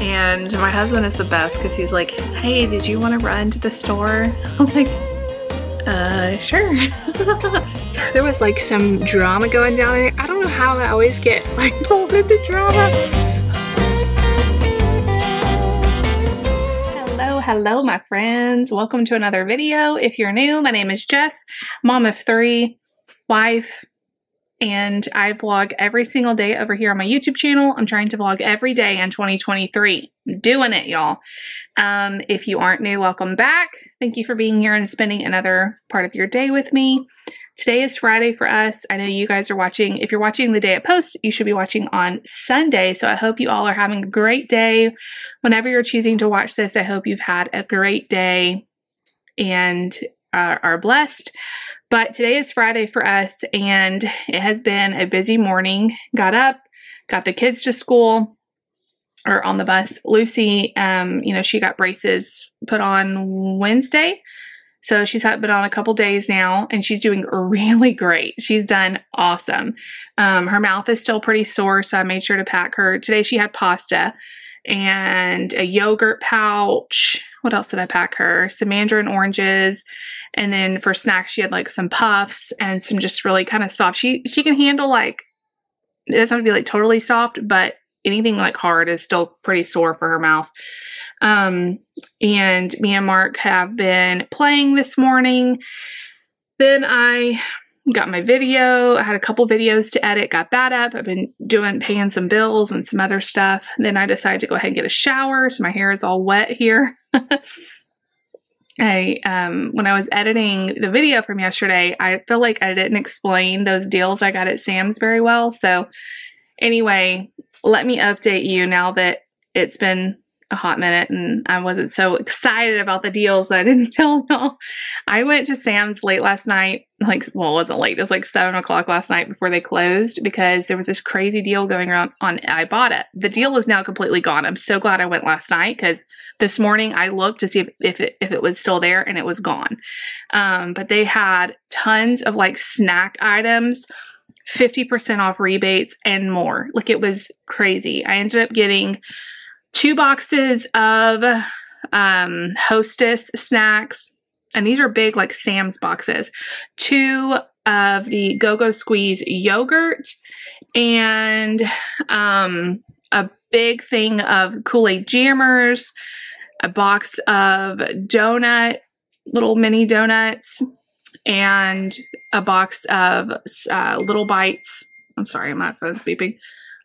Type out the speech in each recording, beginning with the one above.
and my husband is the best because he's like, hey, did you want to run to the store? I'm like, uh, sure. there was like some drama going down there. I don't know how I always get like pulled into drama. Hello, hello, my friends. Welcome to another video. If you're new, my name is Jess, mom of three, wife, and I vlog every single day over here on my YouTube channel. I'm trying to vlog every day in 2023. doing it, y'all. Um, if you aren't new, welcome back. Thank you for being here and spending another part of your day with me. Today is Friday for us. I know you guys are watching. If you're watching the day it posts, you should be watching on Sunday. So I hope you all are having a great day. Whenever you're choosing to watch this, I hope you've had a great day and uh, are blessed. But today is Friday for us, and it has been a busy morning. Got up, got the kids to school or on the bus. Lucy, um, you know, she got braces put on Wednesday. So she's been on a couple days now and she's doing really great. She's done awesome. Um, her mouth is still pretty sore, so I made sure to pack her. Today she had pasta and a yogurt pouch. What else did I pack her? Some mandarin oranges. And then for snacks, she had like some puffs and some just really kind of soft. She she can handle like it doesn't have to be like totally soft, but anything like hard is still pretty sore for her mouth. Um, and me and Mark have been playing this morning. Then I got my video. I had a couple videos to edit, got that up. I've been doing paying some bills and some other stuff. Then I decided to go ahead and get a shower. So my hair is all wet here. I um when I was editing the video from yesterday, I feel like I didn't explain those deals I got at Sam's very well. So anyway, let me update you now that it's been a hot minute and I wasn't so excited about the deals I didn't tell y'all. I went to Sam's late last night, like, well, it wasn't late, it was like 7 o'clock last night before they closed because there was this crazy deal going around on Ibotta. The deal is now completely gone. I'm so glad I went last night because this morning I looked to see if, if, it, if it was still there and it was gone. Um, but they had tons of like snack items 50% off rebates and more. Like it was crazy. I ended up getting two boxes of um, Hostess snacks, and these are big, like Sam's boxes. Two of the Go-Go Squeeze yogurt, and um, a big thing of Kool-Aid jammers, a box of donut, little mini donuts, and a box of uh, Little Bites. I'm sorry, my phone's beeping.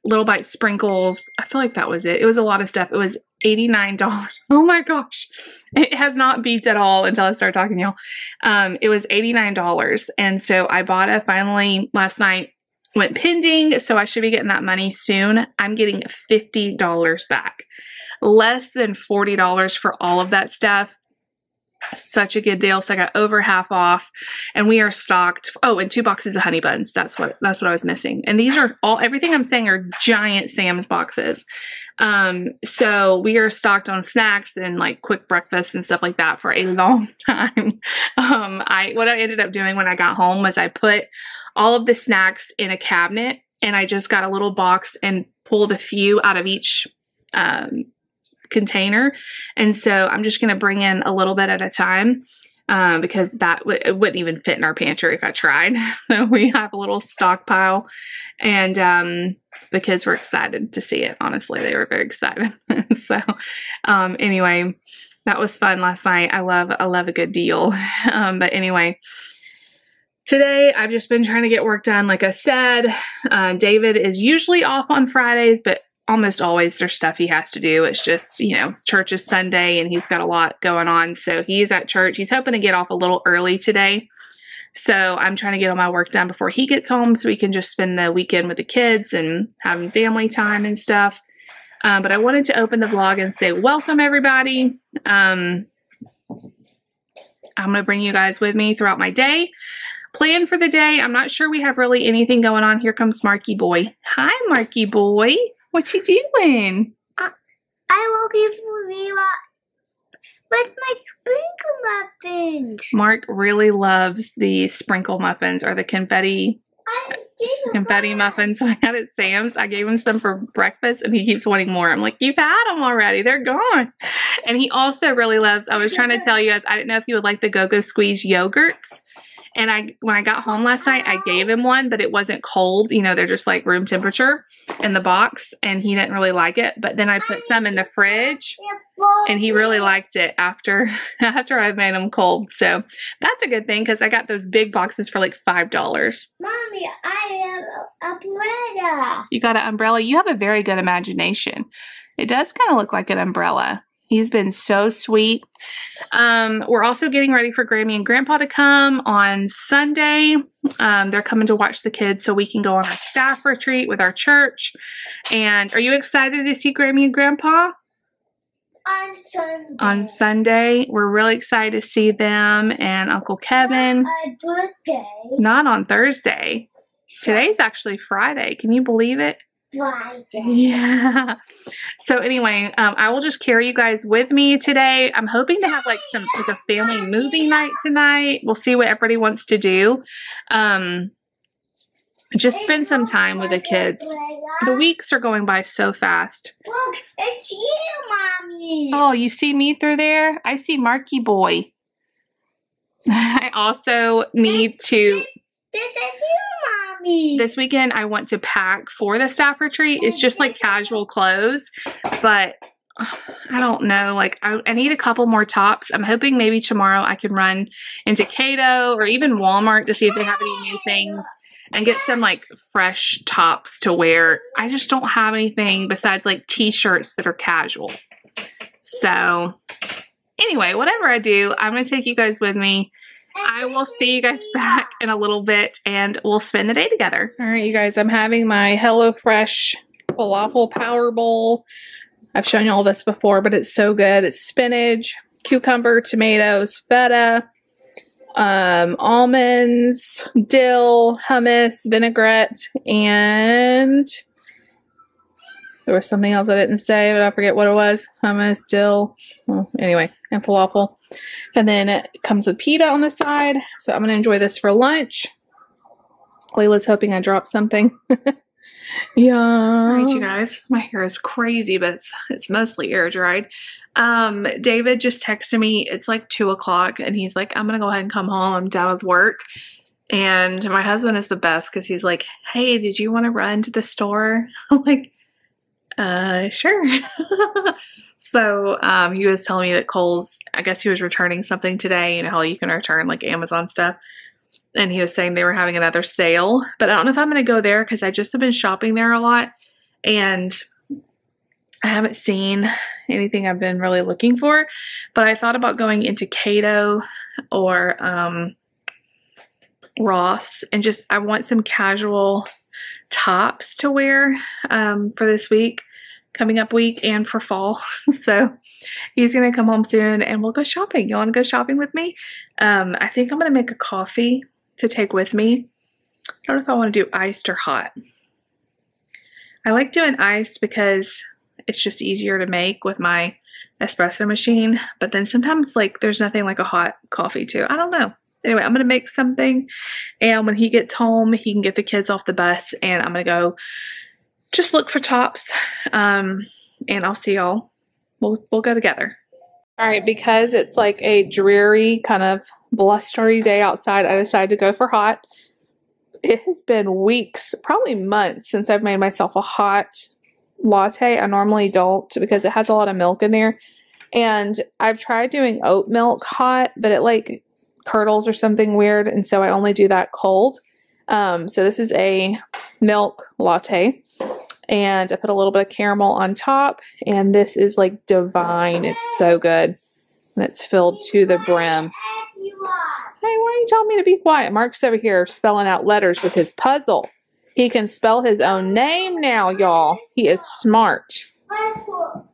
Little Bite sprinkles. I feel like that was it. It was a lot of stuff. It was $89. Oh my gosh. It has not beeped at all until I started talking y'all. Um, it was $89. And so Ibotta finally last night went pending. So I should be getting that money soon. I'm getting $50 back. Less than $40 for all of that stuff such a good deal. So I got over half off and we are stocked. Oh, and two boxes of honey buns. That's what, that's what I was missing. And these are all, everything I'm saying are giant Sam's boxes. Um, so we are stocked on snacks and like quick breakfast and stuff like that for a long time. Um, I, what I ended up doing when I got home was I put all of the snacks in a cabinet and I just got a little box and pulled a few out of each um, container. And so I'm just going to bring in a little bit at a time um, because that it wouldn't even fit in our pantry if I tried. So we have a little stockpile and um, the kids were excited to see it. Honestly, they were very excited. so um, anyway, that was fun last night. I love, I love a good deal. Um, but anyway, Today, I've just been trying to get work done. Like I said, uh, David is usually off on Fridays, but almost always there's stuff he has to do. It's just, you know, church is Sunday and he's got a lot going on. So he's at church. He's hoping to get off a little early today. So I'm trying to get all my work done before he gets home so we can just spend the weekend with the kids and having family time and stuff. Um, but I wanted to open the vlog and say welcome everybody. Um, I'm going to bring you guys with me throughout my day. Plan for the day. I'm not sure we have really anything going on. Here comes Marky Boy. Hi, Marky Boy. What you doing? Uh, I will give with my sprinkle muffins. Mark really loves the sprinkle muffins or the confetti confetti muffins I had at Sam's. I gave him some for breakfast and he keeps wanting more. I'm like, you've had them already. They're gone. And he also really loves, I was trying to tell you guys, I didn't know if you would like the Go-Go Squeeze yogurts. And I, when I got home last night, I gave him one, but it wasn't cold. You know, they're just like room temperature in the box and he didn't really like it. But then I put some in the fridge and he really liked it after after I made them cold. So that's a good thing because I got those big boxes for like five dollars. Mommy, I have a umbrella. You got an umbrella. You have a very good imagination. It does kind of look like an umbrella. He's been so sweet. Um, we're also getting ready for Grammy and Grandpa to come on Sunday. Um, they're coming to watch the kids so we can go on our staff retreat with our church. And are you excited to see Grammy and Grandpa? On Sunday. on Sunday. We're really excited to see them and Uncle Kevin. A birthday. Not on Thursday. Today's actually Friday. Can you believe it? Yeah. So anyway, um, I will just carry you guys with me today. I'm hoping to have like some like a family movie night tonight. We'll see what everybody wants to do. Um, just spend some time with the kids. The weeks are going by so fast. Look, it's you, mommy. Oh, you see me through there? I see Marky Boy. I also need to This is you, mommy. this weekend I want to pack for the staff retreat. It's just like casual clothes, but I don't know. Like I, I need a couple more tops. I'm hoping maybe tomorrow I can run into Cato or even Walmart to see if they have any new things and get some like fresh tops to wear. I just don't have anything besides like t-shirts that are casual. So anyway, whatever I do, I'm going to take you guys with me. I will see you guys back in a little bit and we'll spend the day together. All right, you guys, I'm having my HelloFresh falafel power bowl. I've shown you all this before, but it's so good. It's spinach, cucumber, tomatoes, feta, um, almonds, dill, hummus, vinaigrette, and there was something else I didn't say, but I forget what it was. Hummus, dill, well, anyway, and falafel. And then it comes with pita on the side. So I'm going to enjoy this for lunch. Layla's hoping I drop something. yeah. All right, you guys. My hair is crazy, but it's, it's mostly air dried. Um, David just texted me. It's like 2 o'clock, and he's like, I'm going to go ahead and come home. I'm done with work. And my husband is the best because he's like, Hey, did you want to run to the store? I'm like, uh, sure. so um, he was telling me that Kohl's, I guess he was returning something today. You know how you can return like Amazon stuff. And he was saying they were having another sale, but I don't know if I'm going to go there because I just have been shopping there a lot and I haven't seen anything I've been really looking for. But I thought about going into Cato or um, Ross and just, I want some casual tops to wear um, for this week, coming up week, and for fall. so he's gonna come home soon, and we'll go shopping. You want to go shopping with me? Um, I think I'm gonna make a coffee to take with me. I don't know if I want to do iced or hot. I like doing iced because it's just easier to make with my espresso machine. But then sometimes like there's nothing like a hot coffee too. I don't know. Anyway, I'm gonna make something, and when he gets home, he can get the kids off the bus, and I'm gonna go just look for tops. Um, and I'll see y'all. We'll we'll go together. All right, because it's like a dreary kind of blustery day outside, I decided to go for hot. It has been weeks, probably months, since I've made myself a hot latte. I normally don't because it has a lot of milk in there. And I've tried doing oat milk hot, but it like curdles or something weird, and so I only do that cold. Um, so this is a milk latte, and I put a little bit of caramel on top, and this is like divine. It's so good, and it's filled to the brim. Hey, why are you telling me to be quiet? Mark's over here spelling out letters with his puzzle. He can spell his own name now, y'all. He is smart.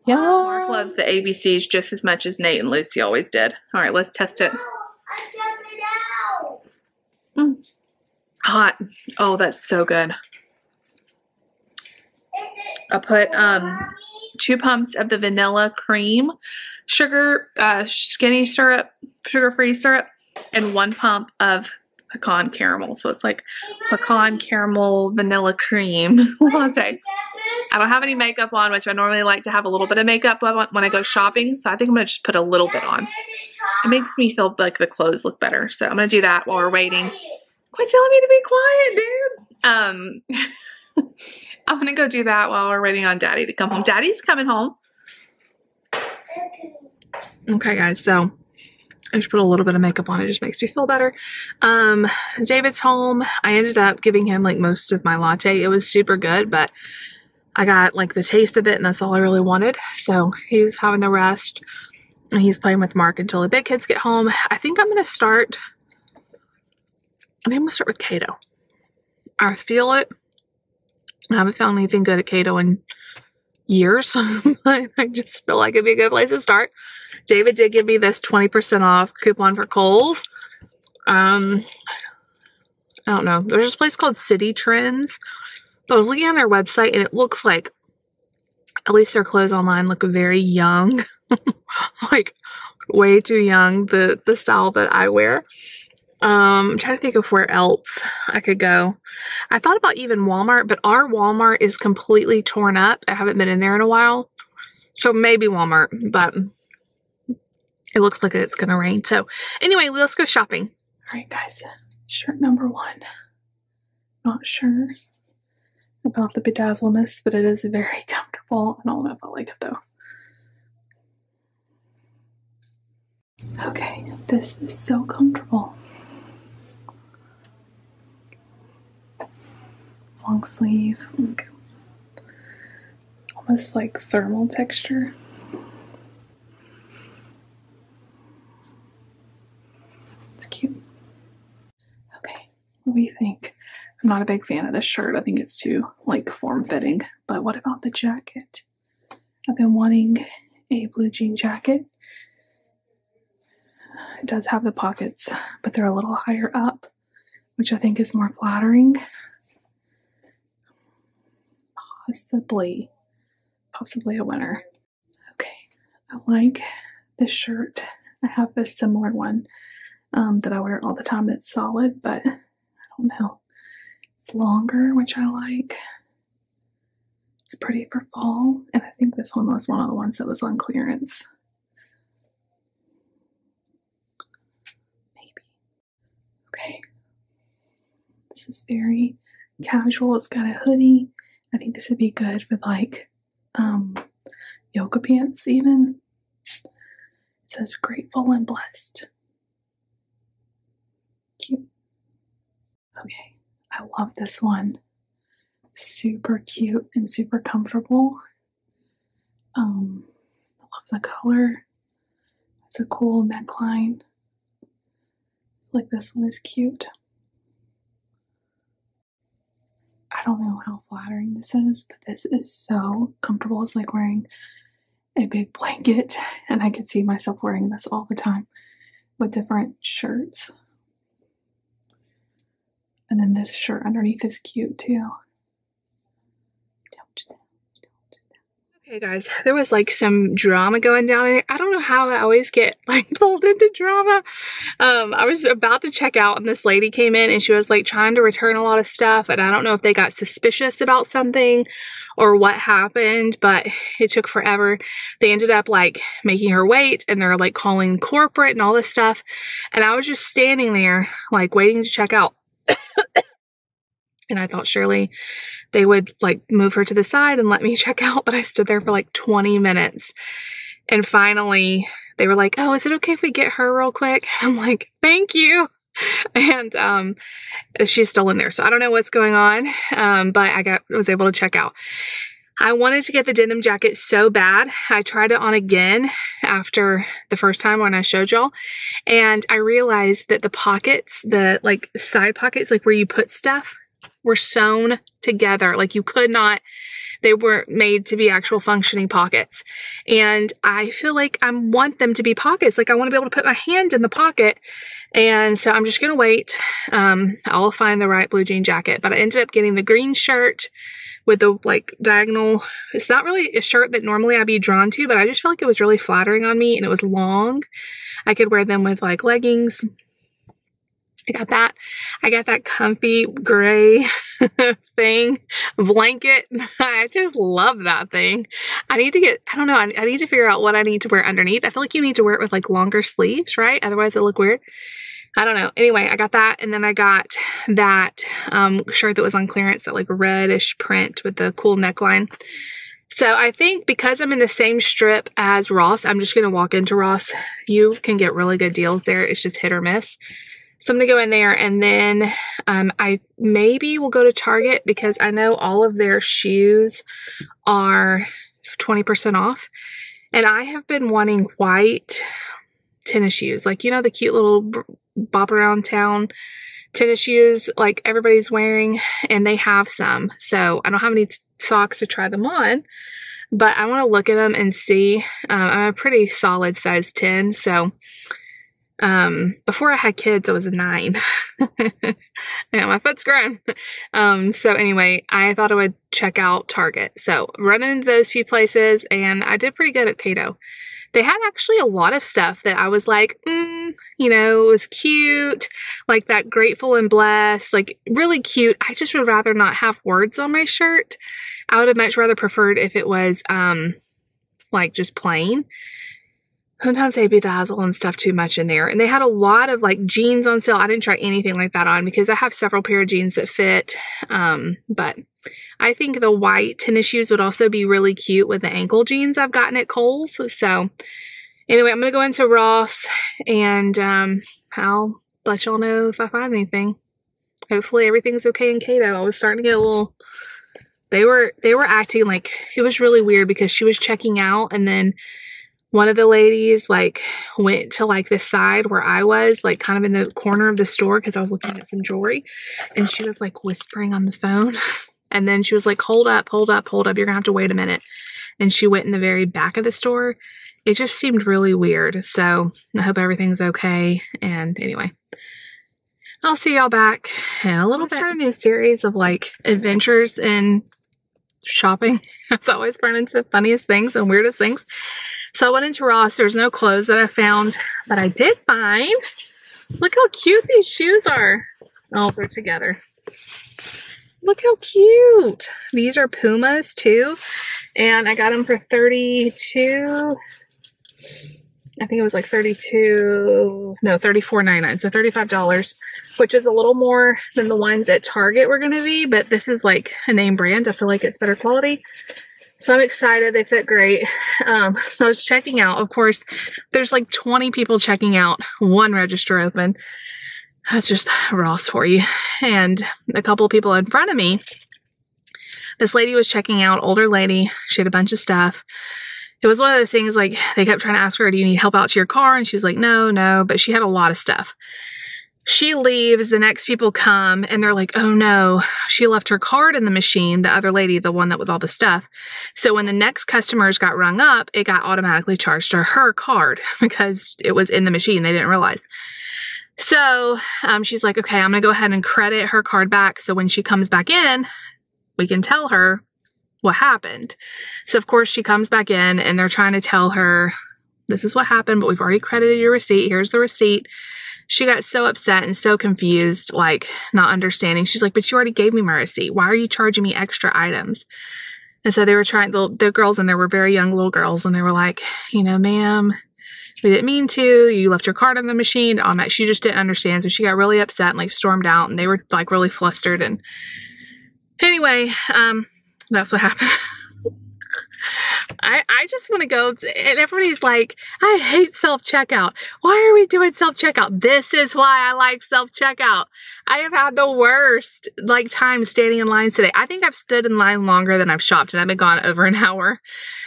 Yeah. Mark loves the ABCs just as much as Nate and Lucy always did. All right, let's test it. Mm. Hot. Oh, that's so good. I put um two pumps of the vanilla cream sugar uh, skinny syrup, sugar-free syrup, and one pump of pecan caramel. So it's like pecan caramel vanilla cream latte. I don't have any makeup on, which I normally like to have a little bit of makeup when I go shopping. So I think I'm going to just put a little bit on. It makes me feel like the clothes look better. So I'm going to do that while we're waiting. Quit telling me to be quiet, dude. Um, I'm to go do that while we're waiting on Daddy to come home. Daddy's coming home. Okay, guys. So I just put a little bit of makeup on. It just makes me feel better. Um, David's home. I ended up giving him like most of my latte. It was super good, but I got like the taste of it and that's all I really wanted. So he's having the rest and he's playing with Mark until the big kids get home. I think I'm going to start, I think I'm going to start with Cato. I feel it. I haven't found anything good at Cato in years. I just feel like it'd be a good place to start. David did give me this 20% off coupon for Kohl's. Um, I don't know. There's this place called Citi Trends. I was looking on their website and it looks like, at least their clothes online look very young. like way too young, the, the style that I wear. Um, I'm trying to think of where else I could go. I thought about even Walmart, but our Walmart is completely torn up. I haven't been in there in a while. So maybe Walmart, but it looks like it's going to rain. So anyway, let's go shopping. All right, guys. Shirt number one. Not sure about the bedazzleness, but it is very comfortable. I don't know if I like it though. Okay, this is so comfortable. Long sleeve, like almost like thermal texture. It's cute. Okay, what do you think? I'm not a big fan of this shirt. I think it's too like form fitting. But what about the jacket? I've been wanting a blue jean jacket. It does have the pockets, but they're a little higher up, which I think is more flattering possibly, possibly a winner. Okay, I like this shirt. I have a similar one um, that I wear all the time that's solid, but I don't know. It's longer, which I like. It's pretty for fall, and I think this one was one of the ones that was on clearance. Maybe. Okay. This is very casual. It's got a hoodie I think this would be good for like um, yoga pants, even. It says grateful and blessed. Cute. Okay, I love this one. Super cute and super comfortable. Um, I love the color. It's a cool neckline. like this one is cute. I don't know how flattering this is, but this is so comfortable. It's like wearing a big blanket, and I could see myself wearing this all the time with different shirts. And then this shirt underneath is cute too. Okay, guys, there was like some drama going down there. I don't know how I always get like pulled into drama. Um, I was about to check out and this lady came in and she was like trying to return a lot of stuff. And I don't know if they got suspicious about something or what happened, but it took forever. They ended up like making her wait and they're like calling corporate and all this stuff. And I was just standing there like waiting to check out. And I thought surely they would like move her to the side and let me check out, but I stood there for like 20 minutes. And finally, they were like, "Oh, is it okay if we get her real quick?" I'm like, "Thank you." And um, she's still in there, so I don't know what's going on, um, but I got was able to check out. I wanted to get the denim jacket so bad. I tried it on again after the first time when I showed y'all. And I realized that the pockets, the like side pockets, like where you put stuff, were sewn together. Like you could not, they weren't made to be actual functioning pockets. And I feel like I want them to be pockets. Like I want to be able to put my hand in the pocket. And so I'm just going to wait. Um, I'll find the right blue jean jacket. But I ended up getting the green shirt with the like diagonal. It's not really a shirt that normally I'd be drawn to, but I just felt like it was really flattering on me and it was long. I could wear them with like leggings I got that. I got that comfy gray thing, blanket. I just love that thing. I need to get, I don't know, I, I, need to figure out what I need to wear underneath. I feel like you need to wear it with like longer sleeves, right? Otherwise it'll look weird. I don't know. Anyway, I got that. And then I got that um, shirt that was on clearance, that like reddish print with the cool neckline. So I think because I'm in the same strip as Ross, I'm just going to walk into Ross. You can get really good deals there. It's just hit or miss. So I'm to go in there and then um, I maybe will go to Target because I know all of their shoes are 20% off. And I have been wanting white tennis shoes. Like, you know, the cute little bop around town tennis shoes like everybody's wearing and they have some. So I don't have any socks to try them on, but I want to look at them and see. Um, I'm a pretty solid size 10. So um, before I had kids, I was nine. yeah, my foot's grown. Um, so anyway, I thought I would check out Target. So running into those few places and I did pretty good at Cato. They had actually a lot of stuff that I was like, mm, you know, it was cute, like that grateful and blessed, like really cute. I just would rather not have words on my shirt. I would have much rather preferred if it was um like just plain sometimes they bedazzle and stuff too much in there. And they had a lot of like jeans on sale. I didn't try anything like that on because I have several pair of jeans that fit. Um, but I think the white tennis shoes would also be really cute with the ankle jeans I've gotten at Kohl's. So anyway, I'm going to go into Ross and um, I'll let y'all know if I find anything. Hopefully everything's okay in Cato. I was starting to get a little they were they were acting like it was really weird because she was checking out and then one of the ladies like went to like the side where I was, like kind of in the corner of the store because I was looking at some jewelry and she was like whispering on the phone. And then she was like, hold up, hold up, hold up. You're gonna have to wait a minute. And she went in the very back of the store. It just seemed really weird. So I hope everything's okay. And anyway, I'll see y'all back in a little bit. Start a new series of like adventures in shopping. It's always run into the funniest things and weirdest things. So I went into Ross. There's no clothes that I found, but I did find, look how cute these shoes are. Oh, they're together. Look how cute. These are Pumas too. And I got them for 32 I think it was like 32 no 34.99 so $35 which is a little more than the ones at Target were going to be but this is like a name brand I feel like it's better quality so I'm excited. They fit great. Um, so I was checking out. Of course, there's like 20 people checking out, one register open. That's just Ross for you. And a couple people in front of me, this lady was checking out, older lady. She had a bunch of stuff. It was one of those things like they kept trying to ask her, Do you need help out to your car? And she was like, No, no. But she had a lot of stuff. She leaves, the next people come, and they're like, oh no, she left her card in the machine, the other lady, the one that with all the stuff. So when the next customers got rung up, it got automatically charged to her card because it was in the machine. They didn't realize. So um, she's like, okay, I'm going to go ahead and credit her card back. So when she comes back in, we can tell her what happened. So of course she comes back in and they're trying to tell her, this is what happened, but we've already credited your receipt. Here's the receipt she got so upset and so confused, like not understanding. She's like, but you already gave me my receipt. Why are you charging me extra items? And so they were trying, the, the girls in there were very young little girls, and they were like, you know, ma'am, we didn't mean to. You left your card on the machine. All that. She just didn't understand. So she got really upset and like stormed out, and they were like really flustered. And anyway, um, that's what happened. I, I just want to go and everybody's like, I hate self-checkout. Why are we doing self-checkout? This is why I like self-checkout. I have had the worst like time standing in lines today. I think I've stood in line longer than I've shopped and I've been gone over an hour.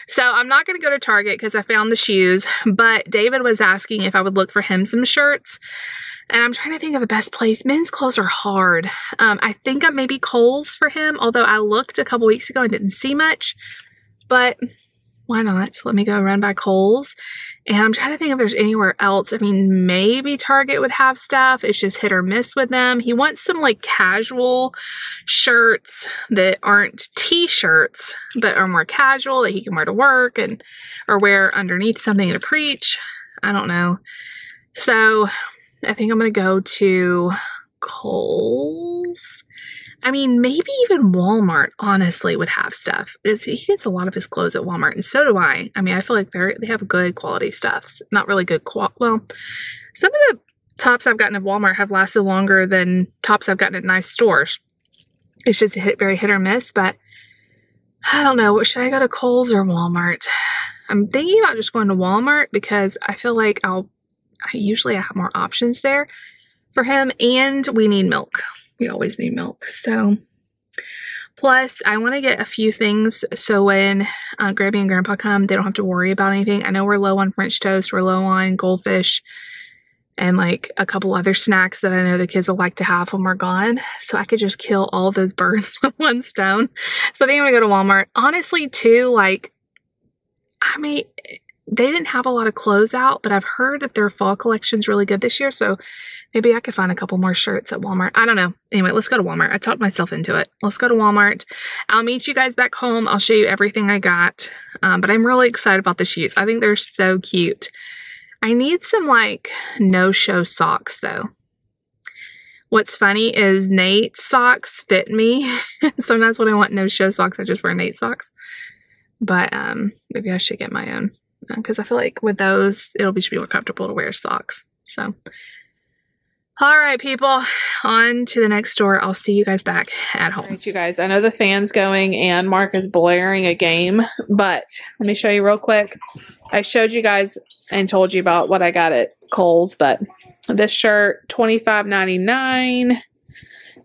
So I'm not going to go to Target because I found the shoes, but David was asking if I would look for him some shirts. And I'm trying to think of the best place. Men's clothes are hard. Um, I think I maybe Kohl's for him, although I looked a couple weeks ago and didn't see much. But why not? Let me go run by Kohl's. And I'm trying to think if there's anywhere else. I mean, maybe Target would have stuff. It's just hit or miss with them. He wants some like casual shirts that aren't t-shirts, but are more casual that he can wear to work and or wear underneath something to preach. I don't know. So I think I'm going to go to Kohl's. I mean, maybe even Walmart, honestly, would have stuff. Is he gets a lot of his clothes at Walmart, and so do I. I mean, I feel like they they have good quality stuff. Not really good qual. Well, some of the tops I've gotten at Walmart have lasted longer than tops I've gotten at nice stores. It's just hit, very hit or miss, but I don't know. Should I go to Kohl's or Walmart? I'm thinking about just going to Walmart because I feel like I'll I usually have more options there for him and we need milk. We always need milk. So plus I want to get a few things so when uh, Grammy and Grandpa come, they don't have to worry about anything. I know we're low on French toast, we're low on goldfish and like a couple other snacks that I know the kids will like to have when we're gone. So I could just kill all those birds with one stone. So I think I'm gonna go to Walmart. Honestly, too, like, I mean, they didn't have a lot of clothes out, but I've heard that their fall collection's really good this year. So maybe I could find a couple more shirts at Walmart. I don't know. Anyway, let's go to Walmart. I talked myself into it. Let's go to Walmart. I'll meet you guys back home. I'll show you everything I got. Um, but I'm really excited about the shoes. I think they're so cute. I need some like no-show socks though. What's funny is Nate's socks fit me. Sometimes when I want no-show socks, I just wear Nate socks. But um, maybe I should get my own because I feel like with those, it'll be, be more comfortable to wear socks. So, all right, people, on to the next door. I'll see you guys back at home. Right, you guys, I know the fan's going and Mark is blaring a game, but let me show you real quick. I showed you guys and told you about what I got at Kohl's, but this shirt, $25.99.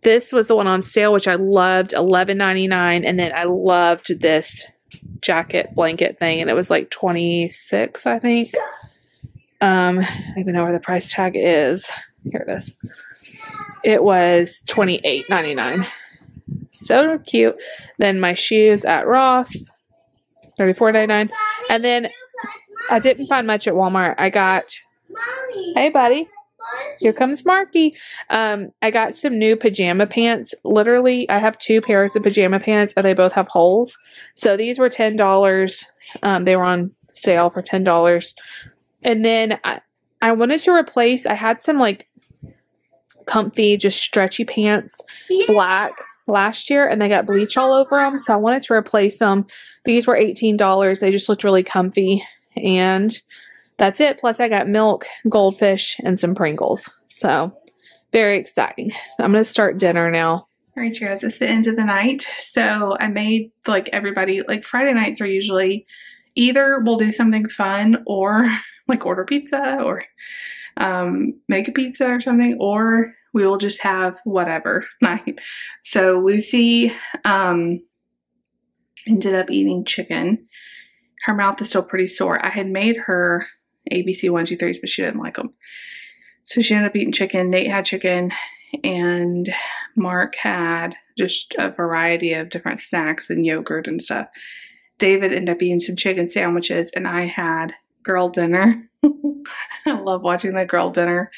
This was the one on sale, which I loved, $11.99. And then I loved this jacket blanket thing, and it was like 26 I think. Um, I don't even know where the price tag is. Here it is. It was $28.99. So cute. Then my shoes at Ross, $34.99. And then I didn't find much at Walmart. I got, Mommy, hey buddy, here comes Marky. Um, I got some new pajama pants. Literally, I have two pairs of pajama pants and they both have holes. So these were $10. Um, they were on sale for $10. And then I, I wanted to replace, I had some like comfy, just stretchy pants, black last year and they got bleach all over them. So I wanted to replace them. These were $18. They just looked really comfy and that's it. Plus, I got milk, goldfish, and some Pringles. So, very exciting. So, I'm going to start dinner now. All right, you guys, it's the end of the night. So, I made like everybody, like Friday nights are usually either we'll do something fun or like order pizza or um, make a pizza or something, or we will just have whatever night. So, Lucy um, ended up eating chicken her mouth is still pretty sore. I had made her ABC one, two, threes, but she didn't like them. So she ended up eating chicken. Nate had chicken, and Mark had just a variety of different snacks and yogurt and stuff. David ended up eating some chicken sandwiches, and I had girl dinner. I love watching the girl dinner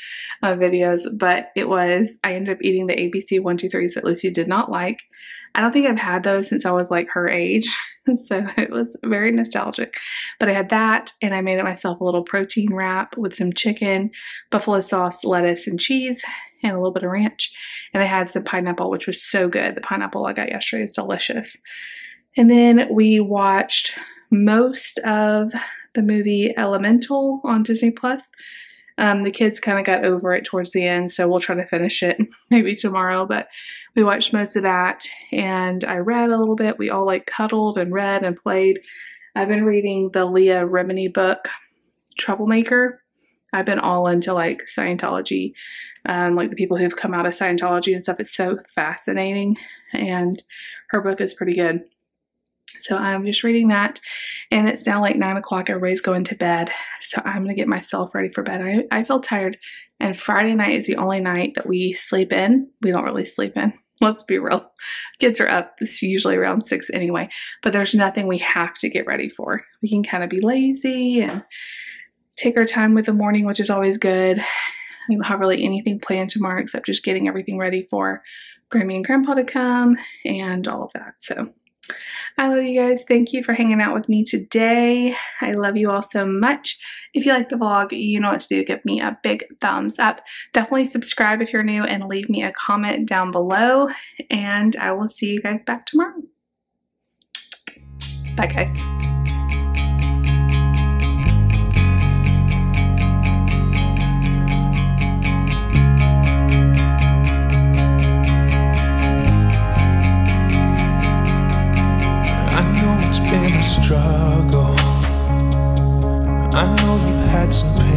uh, videos, but it was, I ended up eating the ABC 123s that Lucy did not like. I don't think I've had those since I was like her age. So it was very nostalgic. But I had that and I made it myself a little protein wrap with some chicken, buffalo sauce, lettuce, and cheese, and a little bit of ranch. And I had some pineapple, which was so good. The pineapple I got yesterday is delicious. And then we watched most of the movie Elemental on Disney Plus. Um, the kids kind of got over it towards the end, so we'll try to finish it maybe tomorrow. But we watched most of that, and I read a little bit. We all like cuddled and read and played. I've been reading the Leah Remini book, Troublemaker. I've been all into like Scientology, um, like the people who've come out of Scientology and stuff. It's so fascinating, and her book is pretty good. So I'm just reading that and it's now like nine o'clock. Everybody's going to bed. So I'm going to get myself ready for bed. I, I feel tired and Friday night is the only night that we sleep in. We don't really sleep in. Let's be real. Kids are up. It's usually around six anyway, but there's nothing we have to get ready for. We can kind of be lazy and take our time with the morning, which is always good. We don't have really anything planned tomorrow except just getting everything ready for Grammy and Grandpa to come and all of that. So I love you guys. Thank you for hanging out with me today. I love you all so much. If you like the vlog, you know what to do. Give me a big thumbs up. Definitely subscribe if you're new and leave me a comment down below. And I will see you guys back tomorrow. Bye, guys. struggle. I know you've had some pain.